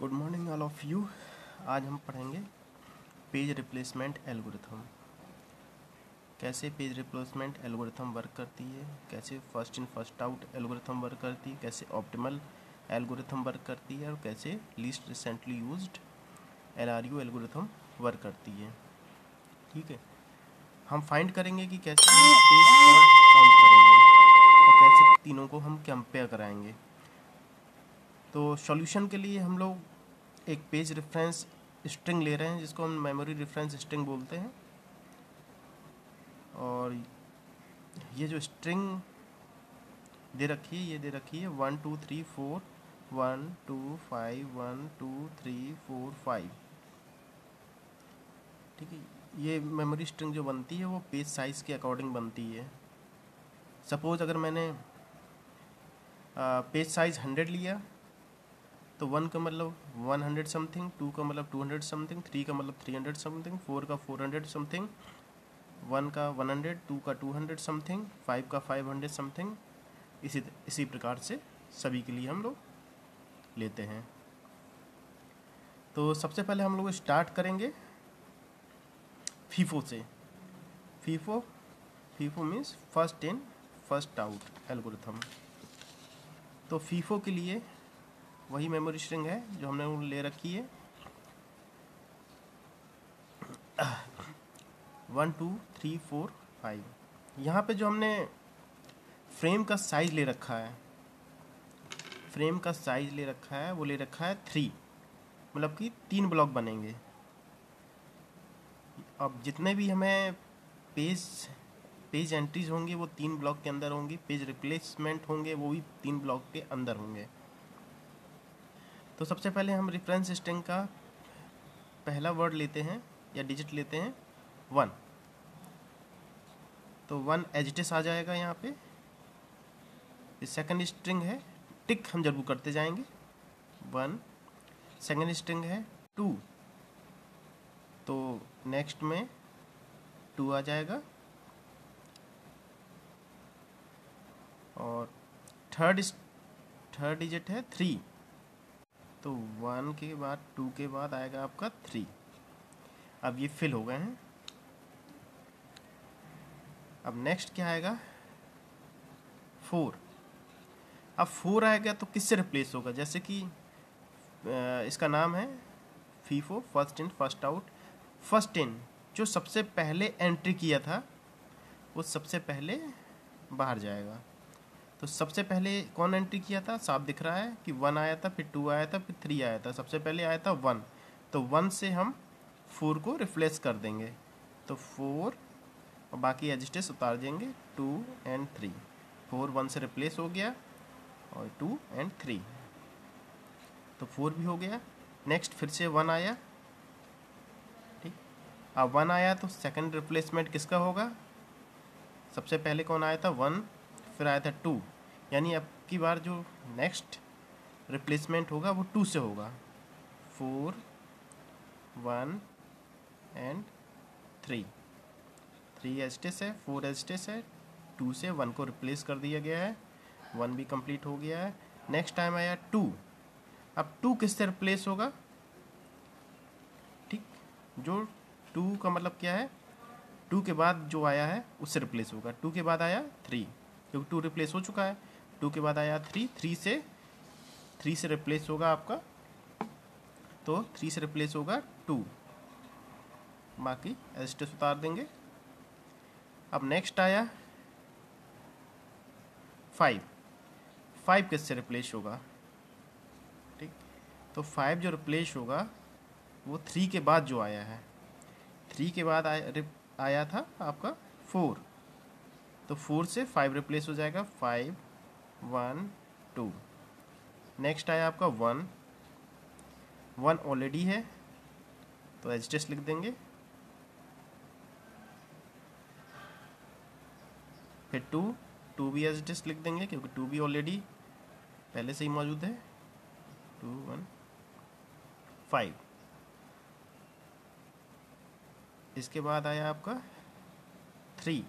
Good morning all of you आज हम पढ़ेंगे पेज रिप्लेसमेंट एल्गोरिथम कैसे पेज रिप्लेसमेंट एल्गोरिथम वर्क करती है? कैसे first in first out algorithm work करती है? कैसे ऑप्टिमल एल्गोरिथम वर्क करती है? और कैसे least recently used L R U algorithm work करती है। ठीक है? हम फाइंड करेंगे कि कैसे पेज काउंट करेंगे और कैसे तीनों को हम कंपेयर कराएँगे। तो सॉल्यूशन के लिए हम लोग एक पेज रेफरेंस स्ट्रिंग ले रहे हैं, जिसको हम मेमोरी रेफरेंस स्ट्रिंग बोलते हैं। और ये जो स्ट्रिंग दे रखी है, ये दे रखी है one two three four one two five one two three four five ठीक है, ये मेमोरी स्ट्रिंग जो बनती है, वो पेज साइज़ के अकॉर्डिंग बनती है। सपोज़ अगर मैंने पेज साइज़ हंड्रेड लिया तो वन का मतलब वन हंड्रेड समथिंग, टू का मतलब टू हंड्रेड समथिंग, थ्री का मतलब थ्री हंड्रेड समथिंग, फोर का फोर हंड्रेड समथिंग, वन का वन हंड्रेड, टू का टू हंड्रेड समथिंग, फाइव का फाइव हंड्रेड समथिंग। इसी इसी प्रकार से सभी के लिए हम लोग लेते हैं। तो सबसे पहले हम लोग स्टार्ट करेंगे फीफो से। FIFO FIFO means first in first out algorithm तो फीफो के लिए वही मेमोरी स्ट्रिंग है जो हमने ले रखी है। One two three four five यहाँ पे जो हमने फ्रेम का साइज़ ले रखा है फ्रेम का साइज़ ले रखा है, वो ले रखा है थ्री मतलब कि तीन ब्लॉक बनेंगे। अब जितने भी हमें पेज पेज एंट्रीज होंगे, वो तीन ब्लॉक के अंदर होंगी पेज रिप्लेसमेंट होंगे, वो भी तीन ब्लॉक के अंदर होंगे। तो सबसे पहले हम रेफरेंस स्ट्रिंग का पहला वर्ड लेते हैं, या डिजिट लेते हैं वन तो वन एजिटिस आ जाएगा यहाँ पे। सेकंड स्ट्रिंग है टिक हम ज़रूर करते जाएँगे वन सेकंड स्ट्रिंग है टू तो नेक्स्ट में टू आ जाएगा। और थर्ड थर्ड डिजिट है थ्री तो वन के बाद टू के बाद आएगा आपका थ्री अब ये फिल हो गए हैं। अब नेक्स्ट क्या आएगा? फोर अब फोर आएगा तो किससे रिप्लेस होगा? जैसे कि इसका नाम है FIFO first in first out first in जो सबसे पहले एंट्री किया था, वो सबसे पहले बाहर जाएगा। तो सबसे पहले कौन एंट्री किया था? साफ़ दिख रहा है कि वन आया था, फिर टू आया था, फिर थ्री आया था। सबसे पहले आया था वन तो वन से हम फोर को रिप्लेस कर देंगे। तो फोर और बाकी एजिस्टेस उतार देंगे। Two and three four one से रिप्लेस हो गया, और टू एंड थ्री तो फोर भी हो गया। नेक्स्ट फिर से वन आया। ठीक? अब वन आया तो सेकंड रिप्लेसमेंट किसका होगा? सबसे पहले कौन आया था? वन फिर आया था टू यानी अब की बार जो नेक्स्ट रिप्लेसमेंट होगा वो टू से होगा. Four one and three three एस्टेस है फोर एस्टेस है टू से वन को रिप्लेस कर दिया गया है. वन भी कंप्लीट हो गया है. नेक्स्ट टाइम आया टू अब टू किससे रिप्लेस होगा? ठीक? जो टू का मतलब क्या है? टू के बाद जो आया है, उससे रिप्लेस होगा. टू के बाद आया थ्री क्योंकि टू रिप्लेस हो चुका है। टू के बाद आया थ्री थ्री से थ्री से रिप्लेस होगा आपका। तो थ्री से रिप्लेस होगा टू बाकी एस्टेस उतार देंगे। अब नेक्स्ट आया फाइव फाइव किससे रिप्लेस होगा? ठीक। तो फाइव जो रिप्लेस होगा, वो थ्री के बाद जो आया है। थ्री के बाद आया आया था आपका फोर तो फोर से फाइव रिप्लेस हो जाएगा फाइव वन टू नेक्स्ट आया आपका वन वन ऑलरेडी है तो एच लिख देंगे। फिर टू टू भी एच लिख देंगे, क्योंकि टू भी ऑलरेडी पहले से ही मौजूद है। टू वन फाइव इसके बाद आया आपका थ्री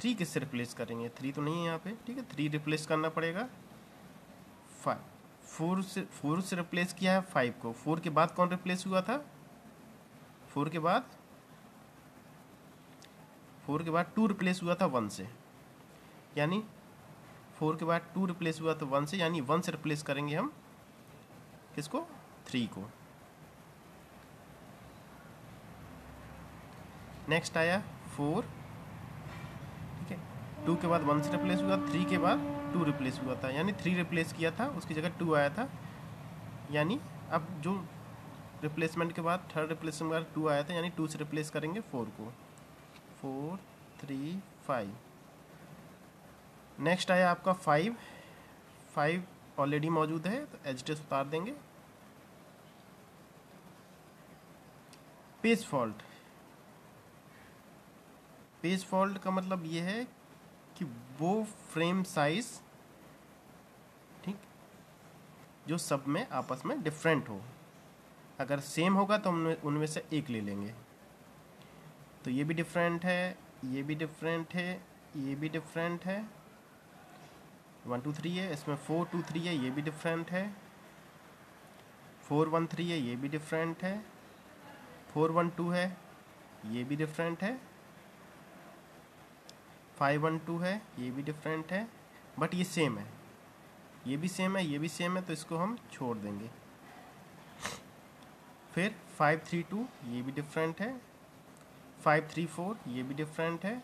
थ्री किससे रिप्लेस करेंगे? थ्री तो नहीं है यहाँ पे, ठीक है? थ्री रिप्लेस करना पड़ेगा। फाइव फोर से फोर से रिप्लेस किया है फाइव को। फोर के बाद कौन रिप्लेस हुआ था? फोर के बाद? फोर के बाद टू रिप्लेस हुआ था वन से। यानी फोर के बाद टू रिप्लेस हुआ था वन से, यानी वन से रिप्लेस करेंगे हम किसको? थ्री को। नेक्स्ट आया फोर टू के बाद वन से रिप्लेस हुआ थ्री के बाद टू रिप्लेस हुआ था। यानी थ्री रिप्लेस किया था, उसकी जगह टू आया था। यानी अब जो रिप्लेसमेंट के बाद थर्ड रिप्लेसमेंट के बाद टू आया था, यानी टू से रिप्लेस करेंगे फोर को। फोर थ्री फाइव नेक्स्ट आया आपका फाइव फाइव ऑलरेडी मौजूद है तो एच उतार देंगे। पेज फॉल्ट पेज फॉल्ट का मतलब ये है कि वो फ्रेम साइज़ ठीक, जो सब में आपस में डिफरेंट हो। अगर सेम होगा तो हम उनमें से एक ले लेंगे। तो ये भी डिफरेंट है, ये भी डिफरेंट है, ये भी डिफरेंट है। वन टू थ्री है, इसमें फोर टू थ्री है, ये भी डिफरेंट है। फोर वन थ्री है, ये भी डिफरेंट है। फोर वन टू है, ये भी डिफरेंट है। फाइव वन टू है, ये भी डिफरेंट है बट ये सेम है। ये भी सेम है, ये भी सेम है तो इसको हम छोड़ देंगे। फिर फाइव थ्री टू, ये भी डिफरेंट है। फाइव थ्री फोर, ये भी डिफरेंट है।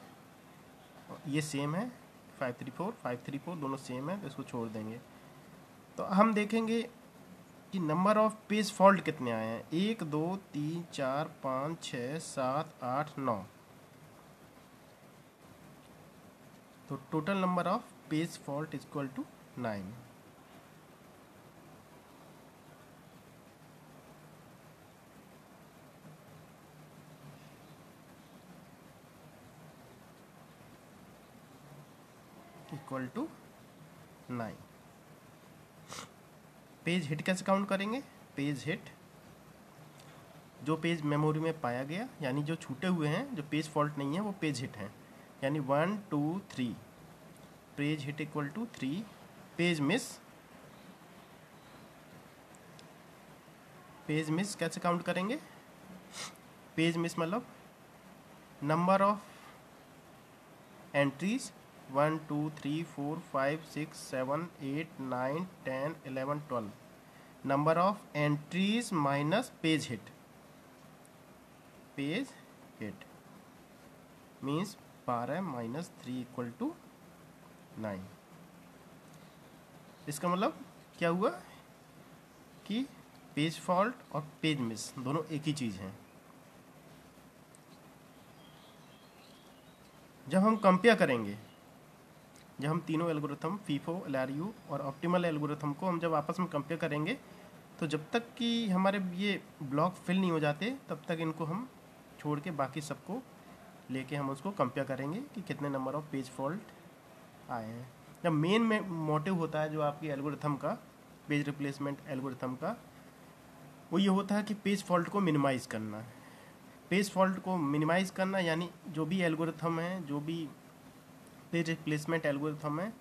ये सेम है। Five three four, five three four दोनों सेम है तो इसको छोड़ देंगे। तो हम देखेंगे कि नंबर ऑफ़ पेज फॉल्ट कितने आए हैं। एक, दो, तीन, चार, पाँच छः सात, आठ, नौ। तो total number of page fault is equal to nine equal to nine page hit कैसे काउंट करेंगे? पेज हिट जो पेज मेमोरी में पाया गया, यानी जो छूटे हुए हैं, जो पेज फॉल्ट नहीं है, वो पेज हिट हैं। यानी one, two, three. Page hit equal to three page miss page miss कैसे काउंट करेंगे? पेज मिस मतलब number of entries one two three four five six seven eight nine ten eleven twelve number of entries minus page hit page hit means बारह minus three equal to nine इसका मतलब क्या हुआ? कि page fault और page miss दोनों एक ही चीज़ हैं। जब हम कंपेयर करेंगे, जब हम तीनों एल्गोरिथम फीफो एलआरयू और ऑप्टिमल एल्गोरिथम को हम जब आपस में कंपेयर करेंगे तो जब तक कि हमारे ये ब्लॉक फिल नहीं हो जाते, तब तक इनको हम छोड़ के बाकी सबको लेके हम उसको कंपेयर करेंगे कि कितने नंबर ऑफ़ पेज फॉल्ट आए हैं। जब मेन में मोटिव होता है जो आपकी एल्गोरिथम का पेज रिप्लेसमेंट एल्गोरिथम का, वो ये होता है कि पेज फॉल्ट को मिनिमाइज़ करना पेज फॉल्ट को मिनिमाइज़ करना यानी जो भी एल्गोरिथम है, जो भी पेज रिप्लेसमेंट एल्गोरिथम है,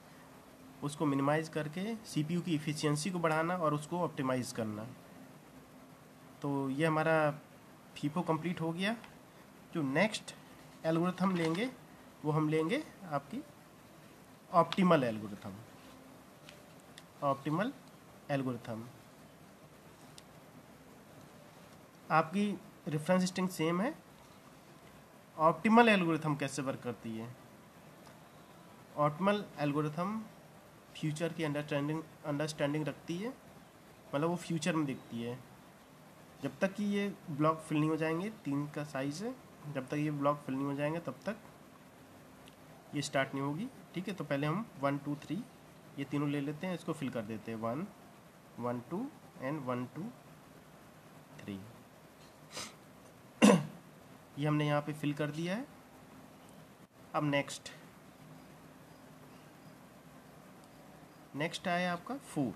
उसको मिनिमाइज़ करके सीपीयू की इफ़िशियंसी को बढ़ाना और उसको ऑप्टिमाइज़ करना। तो ये हमारा फीफो कंप्लीट हो गया। जो नेक्स्ट एल्गोरिथम लेंगे, वो हम लेंगे आपकी ऑप्टिमल एल्गोरिथम ऑप्टिमल एल्गोरिथम आपकी रेफरेंस स्ट्रिंग सेम है। ऑप्टिमल एल्गोरिथम कैसे वर्क करती है? ऑप्टिमल एल्गोरिथम फ्यूचर की अंडरस्टैंडिंग अंडरस्टैंडिंग रखती है। मतलब वो फ्यूचर में दिखती है। जब तक कि ये ब्लॉक फिल नहीं हो जाएँगे, तीन का साइज़ है। जब तक ये ब्लॉक फिल नहीं हो जाएँगे, तब तक ये स्टार्ट नहीं होगी, ठीक है? तो पहले हम वन टू थ्री ये तीनों ले लेते हैं, इसको फिल कर देते हैं। One one two and one two three ये हमने यहाँ पे फिल कर दिया है। अब नेक्स्ट नेक्स्ट आया आपका फोर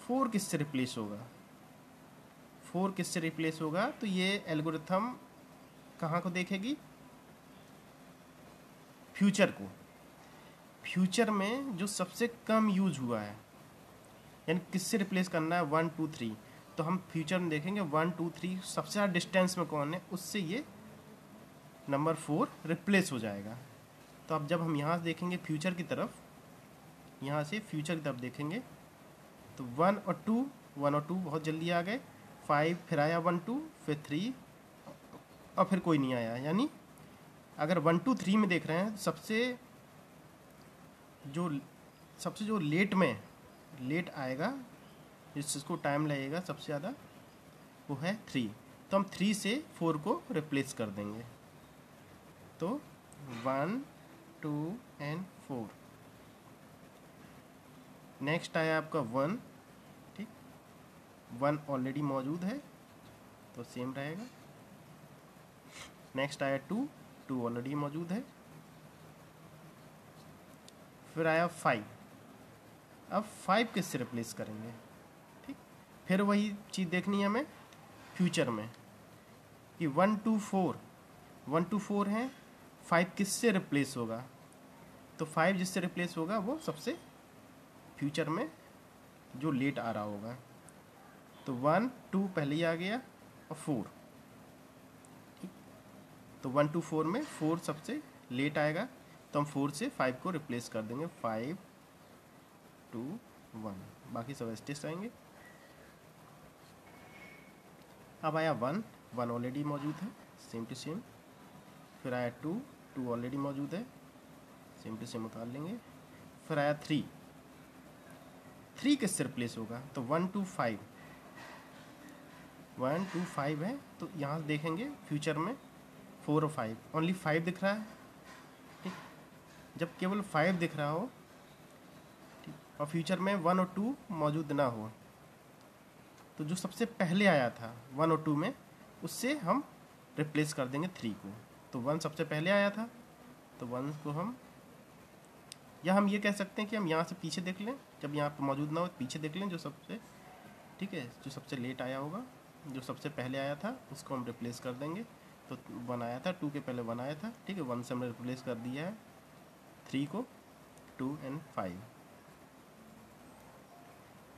फोर किससे रिप्लेस होगा? फोर किससे रिप्लेस होगा? तो ये एल्गोरिथम कहाँ को देखेगी? फ्यूचर को। फ्यूचर में जो सबसे कम यूज़ हुआ है, यानी किससे रिप्लेस करना है? वन टू थ्री तो हम फ्यूचर में देखेंगे वन टू थ्री सबसे ज़्यादा डिस्टेंस में कौन है? उससे ये नंबर फोर रिप्लेस हो जाएगा। तो अब जब हम यहाँ से देखेंगे फ्यूचर की तरफ़, यहाँ से फ्यूचर की तरफ़ देखेंगे तो वन और टू वन और टू बहुत जल्दी आ गए। फाइव, फिर आया वन, टू, फिर थ्री, और फिर कोई नहीं आया। यानी अगर वन, टू, थ्री में देख रहे हैं, सबसे जो सबसे जो लेट में, लेट आएगा जिसको टाइम लगेगा सबसे ज़्यादा, वो है थ्री। तो हम थ्री से फोर को रिप्लेस कर देंगे। तो one, two, and four. Next आया आपका वन वन ऑलरेडी मौजूद है तो सेम रहेगा। नेक्स्ट आया टू टू ऑलरेडी मौजूद है। फिर आया फाइव अब फाइव किससे रिप्लेस करेंगे? ठीक? फिर वही चीज़ देखनी है हमें फ्यूचर में, कि one two four one two four है फाइव किससे रिप्लेस होगा? तो फाइव जिससे रिप्लेस होगा, वो सबसे फ्यूचर में जो लेट आ रहा होगा। तो वन, टू पहले ही आ गया और फोर। तो वन टू फोर में फोर सबसे लेट आएगा। तो हम फोर से फाइव को रिप्लेस कर देंगे। Five, two, one. बाकी सब स्टेस आएँगे अब आया वन। वन ऑलरेडी मौजूद है। सेम टू सेम फिर आया टू। टू ऑलरेडी मौजूद है। सेम टू सेम उतार लेंगे। फिर आया थ्री। थ्री किससे रिप्लेस होगा? तो one two five. One two five है तो यहाँ देखेंगे फ्यूचर में फोर और फाइव ओनली फाइव दिख रहा है, ठीक? जब केवल फाइव दिख रहा हो, ठीक? और फ्यूचर में वन और टू मौजूद ना हो तो जो सबसे पहले आया था वन और टू में, उससे हम रिप्लेस कर देंगे थ्री को। तो वन सबसे पहले आया था तो वन को हम, या हम ये कह सकते हैं कि हम यहाँ से पीछे देख लें। जब यहाँ पर मौजूद ना हो, पीछे देख लें जो सबसे, ठीक है, जो सबसे लेट आया होगा। जो सबसे पहले आया था, उसको हम रिप्लेस कर देंगे। तो वन आया था टू के पहले वन आया था, ठीक है? वन से हमने रिप्लेस कर दिया है थ्री को टू एंड फाइव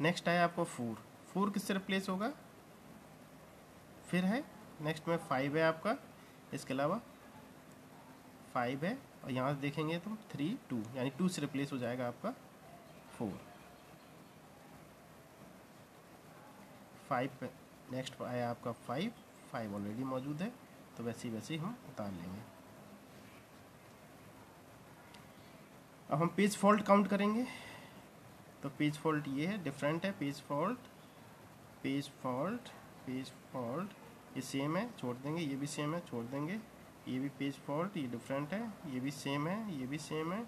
नेक्स्ट आया आपको फोर फोर किससे रिप्लेस होगा? फिर है नेक्स्ट में फाइव है आपका। इसके अलावा फाइव है, और यहाँ से देखेंगे तो थ्री टू यानी टू से रिप्लेस हो जाएगा आपका फोर फाइव नेक्स्ट आया आपका फाइव फाइव ऑलरेडी मौजूद है तो वैसे ही वैसे ही हम उतार लेंगे। अब हम पेज फॉल्ट काउंट करेंगे। तो पेज फॉल्ट ये है डिफरेंट है page fault page fault page fault ये सेम है, छोड़ देंगे, ये भी सेम है, छोड़ देंगे। ये भी पेज फॉल्ट ये डिफरेंट है, ये भी सेम है, ये भी सेम है।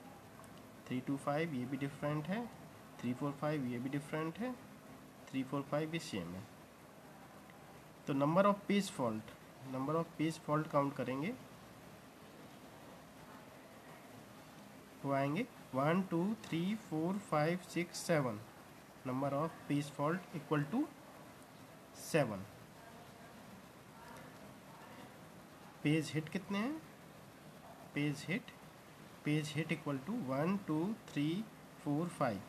थ्री टू फाइव ये भी डिफरेंट है। थ्री फोर फाइव ये भी डिफरेंट है। थ्री फोर फाइव भी सेम है। तो number of page fault number of page fault count करेंगे। वो आएँगे। One two three four five six seven number of page fault equal to seven page hit कितने हैं? Page hit page hit equal to one two three four five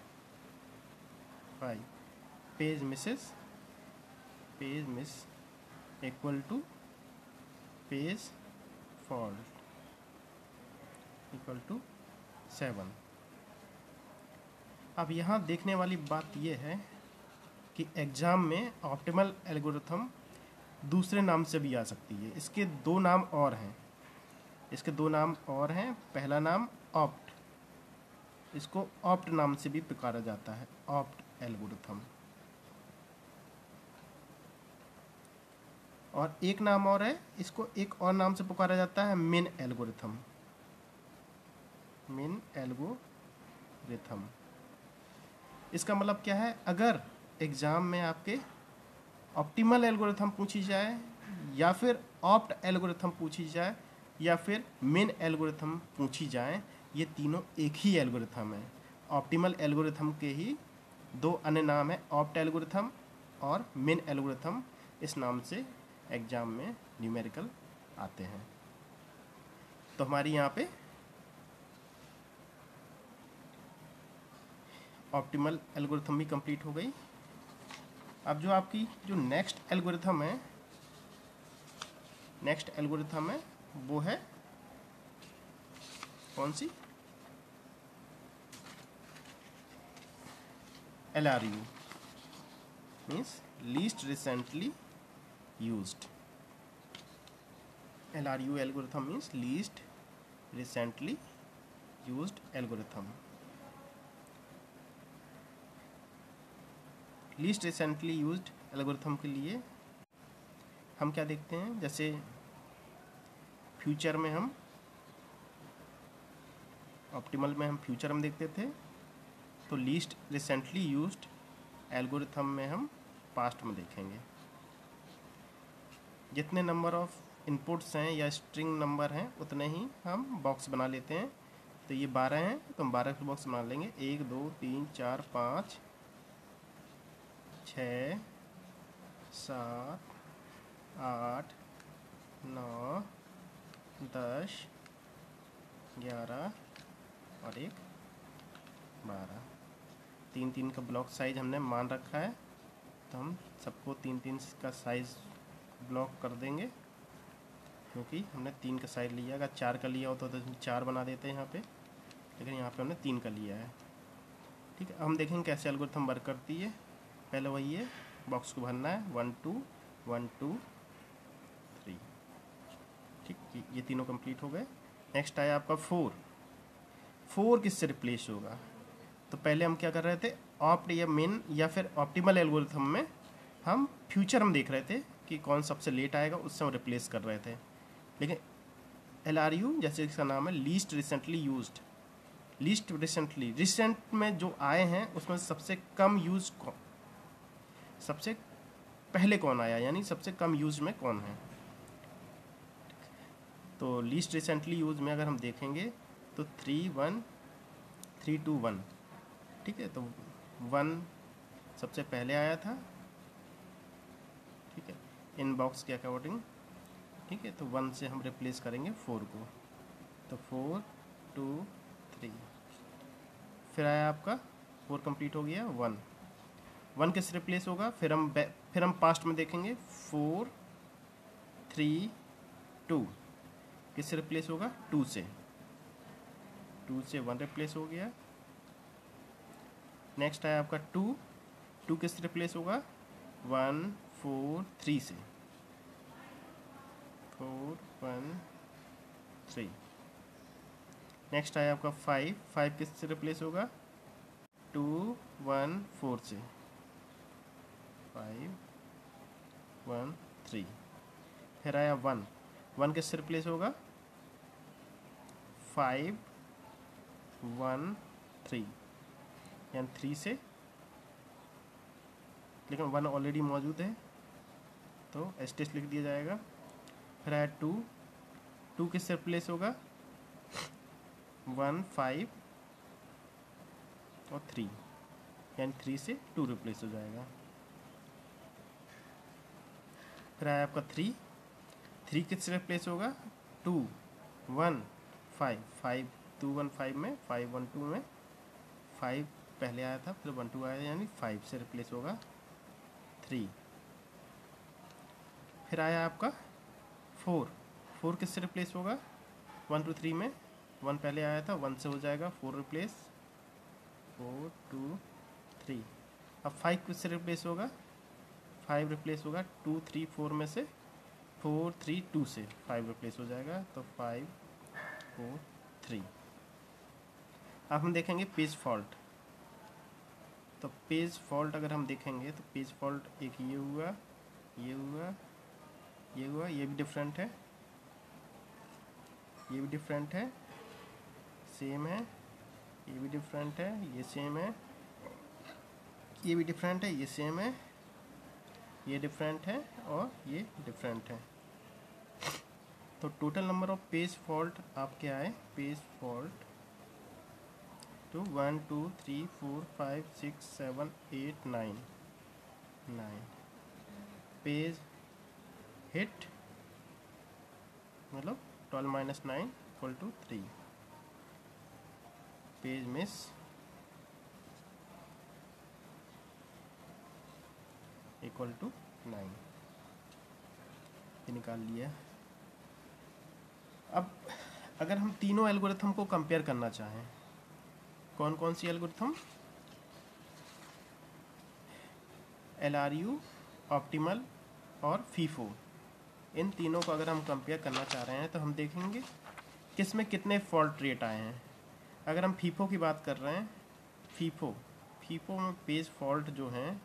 five page misses page miss equal to page fault equal to seven अब यहाँ देखने वाली बात यह है कि एग्ज़ाम में ऑप्टिमल एल्गोरिथम दूसरे नाम से भी आ सकती है। इसके दो नाम और हैं। इसके दो नाम और हैं। पहला नाम ऑप्ट इसको ऑप्ट नाम से भी पुकारा जाता है। ऑप्ट एल्गोरिथम और एक नाम और है, इसको एक और नाम से पुकारा जाता है मिन एल्गोरिथम मिन एल्गोरिथम इसका मतलब क्या है? अगर एग्ज़ाम में आपके ऑप्टिमल एल्गोरिथम पूछी जाए, या फिर ऑप्ट एल्गोरिथम पूछी जाए, या फिर मिन एल्गोरिथम पूछी जाए, ये तीनों एक ही एल्गोरिथम है। ऑप्टिमल एल्गोरिथम के ही दो अन्य नाम है ऑप्ट एल्गोरिथम और मिन एल्गोरिथम इस नाम से एग्ज़ाम में न्यूमेरिकल आते हैं। तो हमारी यहाँ पे ऑप्टिमल एल्गोरिथम भी कंप्लीट हो गई। अब जो आपकी जो नेक्स्ट एल्गोरिथम है, नेक्स्ट एल्गोरिथम है, वो है कौन सी? L R U means least recently R U algorithm means least recently used algorithm least recently used algorithm के लिए हम क्या देखते हैं? जैसे फ्यूचर में हम ऑप्टिमल में हम फ्यूचर हम देखते थे तो लीस्ट रिसेंटली यूज्ड एल्गोरिथम में हम पास्ट में देखेंगे। जितने नंबर ऑफ़ इनपुट्स हैं या स्ट्रिंग नंबर हैं, उतने ही हम बॉक्स बना लेते हैं। तो ये बारह हैं तो हम बारह बॉक्स बना लेंगे। एक, दो, तीन, चार, पाँच, छ, सात, आठ, नौ, दस, ग्यारह और एक, बारह। तीन तीन का ब्लॉक साइज़ हमने मान रखा है। तो हम सबको तीन तीन का साइज़ ब्लॉक कर देंगे, क्योंकि हमने तीन का साइड लिया अगर चार का लिया होता तो चार बना देते हैं यहाँ पे, लेकिन यहाँ पे हमने तीन का लिया है। ठीक है, हम देखेंगे कैसे एल्गोरिथम वर्क करती है। पहले वही है बॉक्स को भरना है। One two one two three ठीक, ये तीनों कंप्लीट हो गए। नेक्स्ट आया आपका फोर फोर किससे रिप्लेस होगा? तो पहले हम क्या कर रहे थे? ऑप्ट या मेन या फिर ऑप्टिमल एल्गोरिथम में हम फ्यूचर हम देख रहे थे। कि कौन सबसे लेट आएगा, उससे हम रिप्लेस कर रहे थे। लेकिन एल आर यू जैसे इसका नाम है least recently use least recently recent में जो आए हैं, उसमें सबसे कम यूज़ कौन? सबसे पहले कौन आया? यानी सबसे कम यूज़ में कौन है? तो लीस्ट रिसेंटली यूज़ में अगर हम देखेंगे तो three one three two one ठीक है तो वन सबसे पहले आया था ठीक है इन बॉक्स के अकॉर्डिंग ठीक है? तो वन से हम रिप्लेस करेंगे फोर को। तो फोर टू थ्री फिर आया आपका फोर कंप्लीट हो गया वन वन किस रिप्लेस होगा? फिर हम फिर हम पास्ट में देखेंगे फोर थ्री टू किससे रिप्लेस होगा? टू से। टू से वन रिप्लेस हो गया। नेक्स्ट आया आपका टू टू किससे रिप्लेस होगा? वन फोर थ्री से। फोर, वन थ्री नेक्स्ट आया आपका फाइव फाइव किस से रिप्लेस होगा? टू वन फोर से। फाइव वन थ्री फिर आया वन वन किस से रिप्लेस होगा? फाइव वन थ्री यानी थ्री से। लेकिन वन ऑलरेडी मौजूद है तो एस लिख दिया जाएगा। फिर आया टू टू किससे रिप्लेस होगा? वन फाइव और थ्री यानी थ्री से टू रिप्लेस हो जाएगा। फिर आया आपका थ्री थ्री किससे रिप्लेस होगा? Two one five five two one five में फाइव वन टू में. फाइव पहले आया था, फिर वन टू आया, यानी फाइव से रिप्लेस होगा। थ्री फिर आया आपका फोर। फोर किससे रिप्लेस होगा? वन टू थ्री में। वन पहले आया था वन से हो जाएगा। Four replace four two three अब फाइव किससे रिप्लेस होगा? फाइव रिप्लेस होगा टू थ्री फोर में से। फोर थ्री टू से फाइव रिप्लेस हो जाएगा। तो फाइव फोर थ्री अब हम देखेंगे पेज फॉल्ट तो पेज फॉल्ट अगर हम देखेंगे तो पेज फॉल्ट एक ये हुआ ये हुआ ये हुआ, ये भी डिफरेंट है। ये भी डिफरेंट है। सेम है। ये भी डिफरेंट है। ये सेम है। ये भी डिफरेंट है। ये सेम है। ये डिफरेंट है और ये डिफरेंट है। तो total number of page fault आपके आए। Page fault two one two three four five six seven eight nine nine page hit मतलब twelve minus nine equal to three page miss equal to nine ये निकाल लिया अब, अगर हम तीनों एल्गोरिथम को कंपेयर करना चाहें कौन कौन सी algorithm L R U optimal और फीफो इन तीनों को अगर हम कंपेयर करना चाह रहे हैं तो हम देखेंगे किसमें कितने फॉल्ट रेट आए हैं। अगर हम फीफो की बात कर रहे हैं फीफो फीफो में पेज फॉल्ट जो हैं,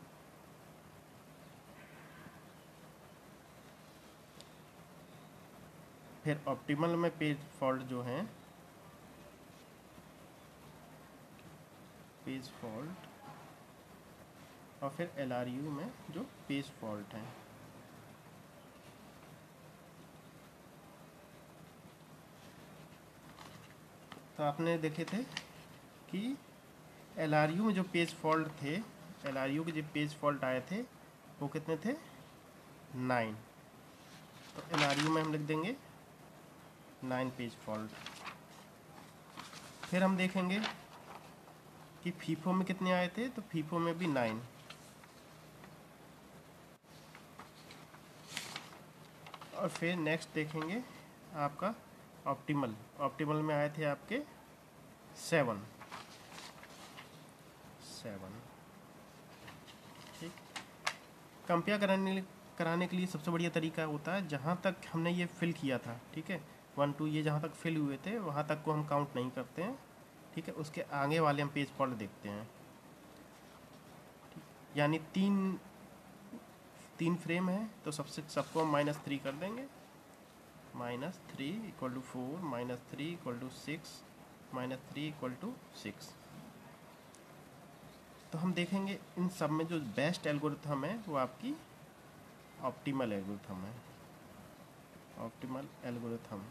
फिर ऑप्टिमल में पेज फॉल्ट जो हैं पेज फॉल्ट और फिर एलआरयू में जो पेज फॉल्ट हैं। तो आपने देखे थे कि LRU में जो पेज फॉल्ट थे एल के जो पेज फॉल्ट आए थे, वो कितने थे? नाइन तो LRU में हम लिख देंगे नाइन पेज फॉल्ट फिर हम देखेंगे कि फीफो में कितने आए थे तो फीफो में भी नाइन और फिर नेक्स्ट देखेंगे आपका ऑप्टिमल। ऑप्टिमल में आए थे आपके सेवन। सेवन। ठीक। कंपेयर कराने कराने के लिए सबसे बढ़िया तरीका होता है, जहाँ तक हमने ये फिल किया था, ठीक है? वन, टू, ये जहाँ तक फिल हुए थे, वहाँ तक को हम काउंट नहीं करते हैं, ठीक है? उसके आगे वाले हम पेज फॉल्ट देखते हैं। यानी तीन तीन फ्रेम है तो सबसे सबको हम माइनस थ्री कर देंगे। Minus three equal to four minus three equal to six minus three equal to six तो हम देखेंगे इन सब में जो बेस्ट एल्गोरिथम है, वो आपकी ऑप्टिमल एल्गोरिथम है। ऑप्टिमल एल्गोरिथम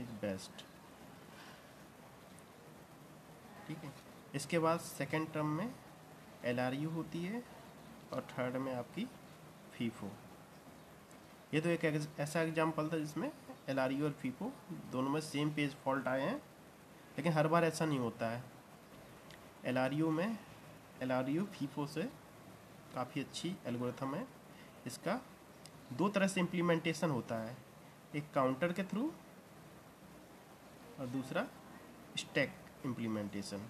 इज़ बेस्ट ठीक है? इसके बाद सेकेंड टर्म में एलआरयू होती है और थर्ड में आपकी फीफो ये तो एक ऐसा एग्ज़ाम्पल था जिसमें एल और फीफो दोनों में सेम पेज फॉल्ट आए हैं, लेकिन हर बार ऐसा नहीं होता है। एल में एल फीफो से काफ़ी अच्छी एल्गोरिथम है। इसका दो तरह से इम्प्लीमेंटेशन होता है, एक काउंटर के थ्रू और दूसरा स्टैक इम्प्लीमेंटेशन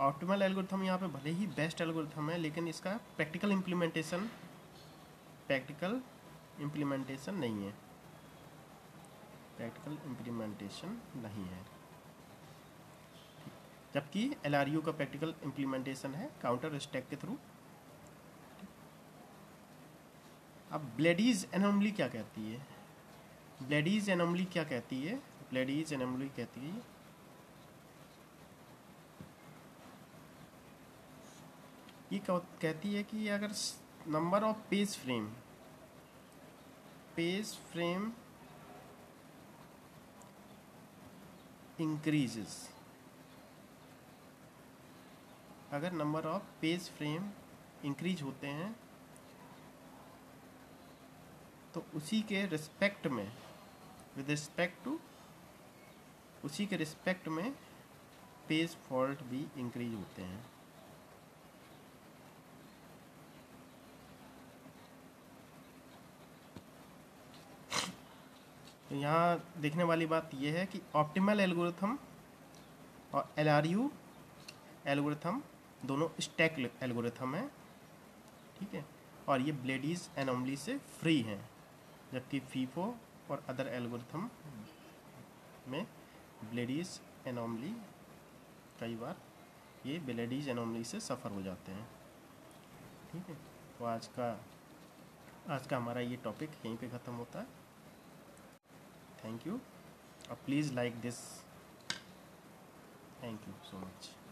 ऑप्टिमल एल्गोरिथम यहाँ पे भले ही बेस्ट एल्गोरिथम है, लेकिन इसका प्रैक्टिकल इम्प्लीमेंटेशन प्रैक्टिकल इम्प्लीमेंटेशन नहीं है। प्रैक्टिकल इम्प्लीमेंटेशन नहीं है। जबकि एल का प्रैक्टिकल इम्प्लीमेंटेशन है काउंटर स्टैक के थ्रू अब ब्लेडीज एनोमली क्या कहती है? ब्लेडीज एनोमली क्या कहती है? ब्लेडीज एनोमली कहती है ये। कहती है कि अगर number of page frame page frame increases अगर number of page frame increase होते हैं तो उसी के रिस्पेक्ट में विद रिस्पेक्ट टू उसी के रिस्पेक्ट में पेज फॉल्ट भी इंक्रीज होते हैं। यहाँ देखने वाली बात यह है कि ऑप्टिमल एल्गोरिथम और एल आर यू एल्गोरिथम दोनों स्टैक एल्गोरिथम है, ठीक है? और ये ब्लेडीज एनोमली से फ्री हैं, जबकि फीफो और अदर एल्गोरिथम में ब्लेडीज एनोमली कई बार ये ब्लेडीज एनोमली से सफ़र हो जाते हैं, ठीक है? तो आज का आज का हमारा ये टॉपिक यहीं पे ख़त्म होता है। Thank you. Uh, please like this. Thank you so much